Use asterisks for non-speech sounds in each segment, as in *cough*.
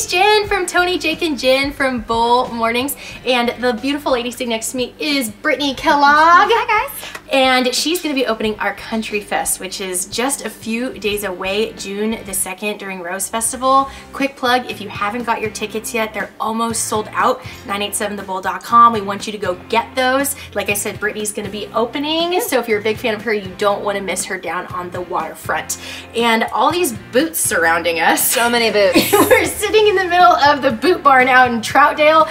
Jenn from Tony, Jake, and Jenn from Bull Mornings. And the beautiful lady sitting next to me is Britnee Kellogg. Hi guys. And she's gonna be opening our Country Fest, which is just a few days away, June the 2nd during Rose Festival. Quick plug, if you haven't got your tickets yet, they're almost sold out, 987thebull.com. We want you to go get those. Like I said, Britnee's gonna be opening, so if you're a big fan of her, you don't wanna miss her down on the waterfront. And all these boots surrounding us. So many boots. *laughs* We're sitting in the middle of the boot barn out in Troutdale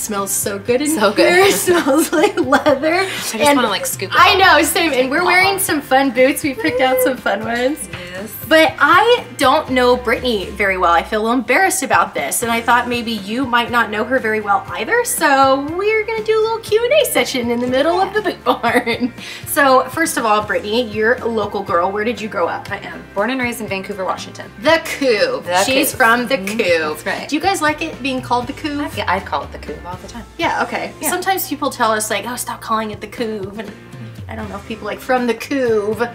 smells so good in so here. good. *laughs* It smells like leather. I just want to like scoop it I up. know, same. And we're wearing uh-huh. some fun boots. We picked out some fun ones. Yes. But I don't know Britnee very well. I feel a little embarrassed about this, and I thought maybe you might not know her very well either. So we're gonna do a little Q and A session in the middle of the boot barn. *laughs* So first of all, Britnee, you're a local girl. Where did you grow up? I am born and raised in Vancouver, Washington. The. The She's Couve. from the Mhm, Couve. that's right. Do you guys like it being called the Couve? Yeah, I'd call it the Couve all the time. Yeah, okay. Yeah. Sometimes people tell us like, oh, stop calling it the Couve. And I don't know if people like from the Couve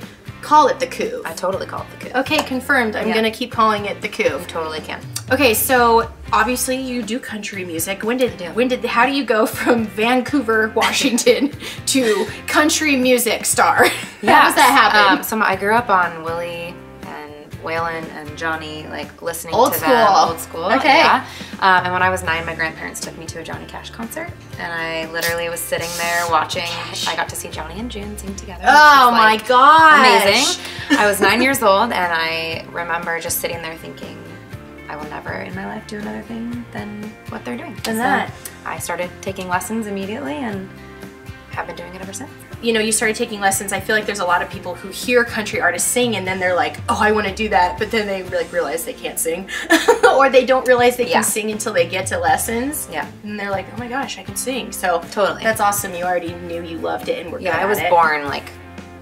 call it the Couve. I totally call it the Couve. Okay, confirmed. I'm Yeah. gonna keep calling it the Couve. Totally can. Okay, so obviously you do country music. When did do. when did how do you go from *laughs* Vancouver, Washington to country music star? *laughs* How does that happen? Um, so I grew up on Willie Waylon and Johnny, like listening Old to school. them. Old school. Okay. Yeah. Um, and when I was nine, my grandparents took me to a Johnny Cash concert, and I literally was sitting there watching. I got to see Johnny and June sing together. oh was, my gosh. amazing. I was nine years old, and I remember just sitting there thinking, I will never in my life do another thing than what they're doing. Than that. I started taking lessons immediately, and have been doing it ever since. you know, you started taking lessons, I feel like there's a lot of people who hear country artists sing and then they're like, oh, I want to do that, but then they like realize they can't sing, *laughs* or they don't realize they Yeah. can sing until they get to lessons. Yeah. And they're like, oh my gosh, I can sing. So Totally. that's awesome. You already knew you loved it and were Yeah, I was born like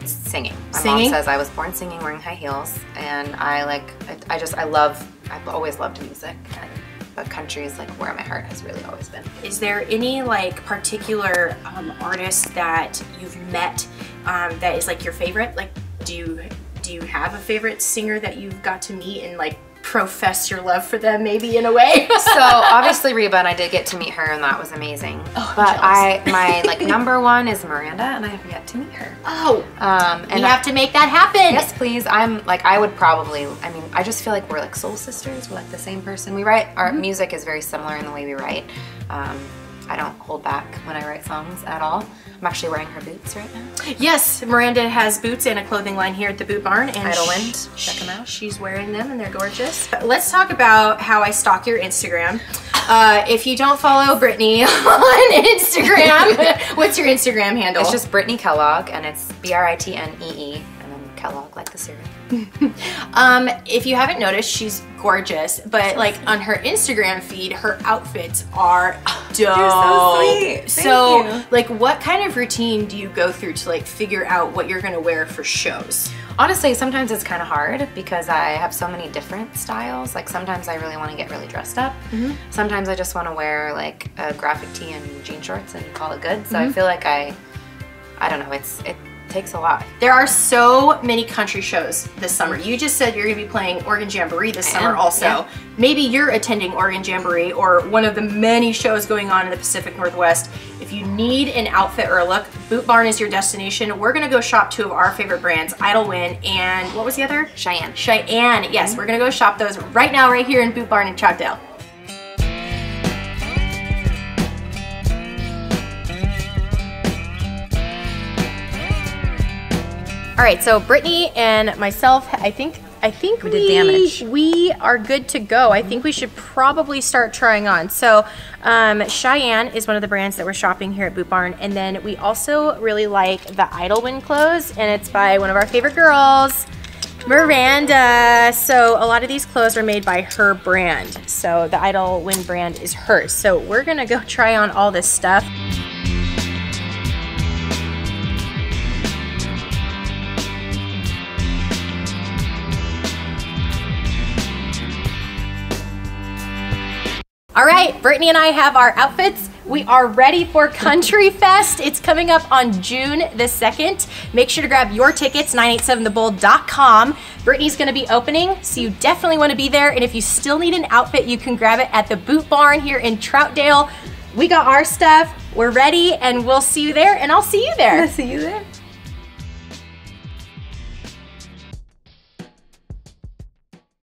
singing. My Singing? mom says I was born singing, wearing high heels, and I like I, I just I love I've always loved music, and but country is like where my heart has really always been. Is there any like particular um, artist that you've met um, that is like your favorite? Like, do you do you have a favorite singer that you've got to meet and like profess your love for them, maybe in a way? *laughs* *laughs* So obviously Reba, and I did get to meet her, and that was amazing. Oh, but I my *laughs* like number one is Miranda, and I have yet to meet her. oh, Um, and I- have to make that happen. Yes, please. I'm like I would probably. I mean, I just feel like we're like soul sisters. We're like the same person. We write our music is very similar in the way we write. Um, I don't hold back when I write songs at all. I'm actually wearing her boots right now. Yes, Miranda has boots and a clothing line here at the Boot Barn, and Idyllwind. Check 'em out. She's wearing them, and they're gorgeous. Let's talk about how I stalk your Instagram. Uh, if you don't follow Britnee *laughs* on Instagram, *laughs* what's your Instagram handle? It's just Britnee Kellogg, and it's B R I T N E E, and then Kellogg like the cereal. *laughs* Um, if you haven't noticed, she's gorgeous, but like on her Instagram feed, her outfits are *gasps* dope. so sweet. So, you. like, what kind of routine do you go through to like figure out what you're gonna wear for shows? Honestly, sometimes it's kind of hard because I have so many different styles. Like sometimes I really want to get really dressed up. Sometimes I just want to wear like a graphic tee and jean shorts and call it good. So I feel like I, I don't know. It's it takes a lot. There are so many country shows this summer. You just said you're gonna be playing Oregon Jamboree this I summer am, also. yeah. Maybe you're attending Oregon Jamboree or one of the many shows going on in the Pacific Northwest. If you need an outfit or a look, Boot Barn is your destination. We're gonna go shop two of our favorite brands, Idyllwind and what was the other? Cheyenne. Cheyenne. Yes, mm-hmm. we're gonna go shop those right now, right here in Boot Barn in Troutdale. All right, so Britnee and myself, I think, I think we, did damage. We are good to go. I think we should probably start trying on. So, um, Cheyenne is one of the brands that we're shopping here at Boot Barn, and then we also really like the Idyllwind clothes, and it's by one of our favorite girls, Miranda. So a lot of these clothes are made by her brand. So the Idyllwind brand is hers. So we're gonna go *laughs* try on all this stuff. All right, Britnee and I have our outfits. We are ready for Country *laughs* Fest. It's coming up on June the 2nd. Make sure to grab your tickets, 987thebull.com. Britnee's gonna be opening, so you definitely wanna be there. And if you still need an outfit, you can grab it at the Boot Barn here in Troutdale. We got our stuff, we're ready, and we'll see you there, and I'll see you there. See you there.